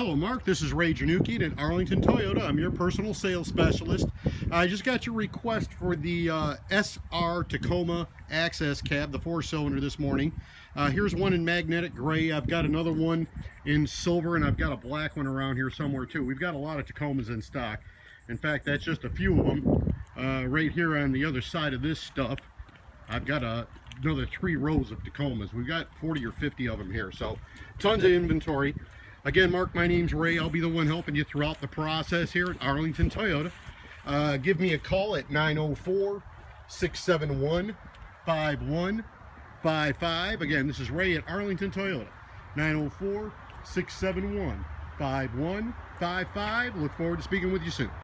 hello, Mark. This is Ray Jernukian at Arlington Toyota. I'm your personal sales specialist. I just got your request for the uh, SR Tacoma Access Cab, the four-cylinder this morning. Uh, here's one in magnetic gray. I've got another one in silver, and I've got a black one around here somewhere too. We've got a lot of Tacomas in stock. In fact, that's just a few of them. Uh, right here on the other side of this stuff, I've got a, another three rows of Tacomas. We've got 40 or 50 of them here, so tons of inventory. Again, Mark, my name's Ray. I'll be the one helping you throughout the process here at Arlington Toyota. Uh, give me a call at 904-671-5155. Again, this is Ray at Arlington Toyota. 904-671-5155. Look forward to speaking with you soon.